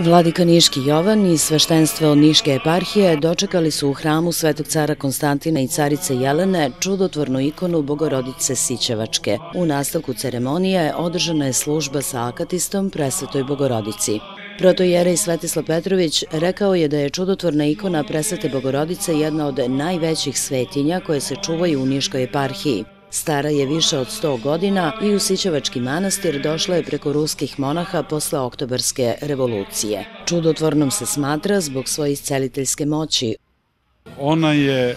Vladika Niški Jovan i sveštenstvo Niške eparhije dočekali su u hramu Svetog cara Konstantina i carice Jelene čudotvornu ikonu Bogorodice Sićevačke. U nastavku ceremonije održana je služba sa akatistom presvetoj Bogorodici. Protojerej Svetislav Petrović rekao je da je čudotvorna ikona presvete Bogorodice jedna od najvećih svetinja koje se čuvaju u Niškoj eparhiji. Stara je više od 100 godina i u Sićevački manastir došla je preko ruskih monaha posle oktobarske revolucije. Čudotvornom se smatra zbog svoje isceliteljske moći. Ona je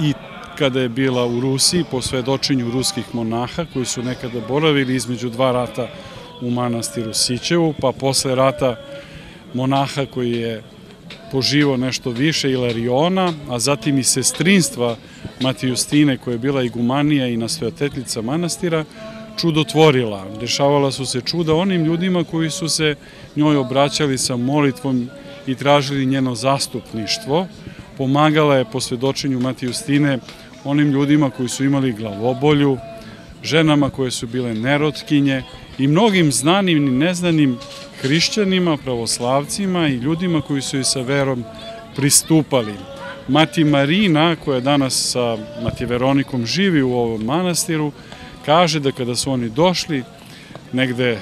i kada je bila u Rusiji po svedočenju ruskih monaha koji su nekada boravili između dva rata u manastiru Sićevu, pa posle rata monaha koji je poživo nešto više Ilariona, a zatim i sestrinstva Matijustine koja je bila igumanija i nasvetetlica manastira, čudotvorila. Dešavala su se čuda onim ljudima koji su se njoj obraćali sa molitvom i tražili njeno zastupništvo. Pomagala je po svedočenju Matijustine onim ljudima koji su imali glavobolju, ženama koje su bile nerotkinje i mnogim znanim i neznanim hrišćanima, pravoslavcima i ljudima koji su i sa verom pristupali. Mati Marina, koja danas sa Mati Veronikom živi u ovom manastiru, kaže da kada su oni došli, negde e,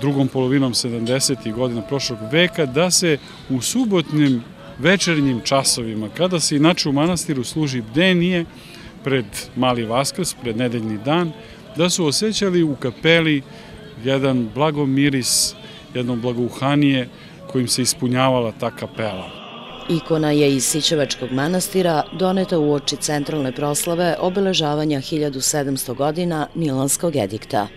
drugom polovinom 70. godina prošlog veka, da se u subotnim večernjim časovima, kada se inače u manastiru služi bdenije, pred Mali Vaskrs, pred nedeljni dan, da su osjećali u kapeli jedan blago miris, jedno blagouhanije kojim se ispunjavala ta kapela. Ikona je iz Sićevačkog manastira doneta u oči centralne proslave obeležavanja 1700 godina Milanskog edikta.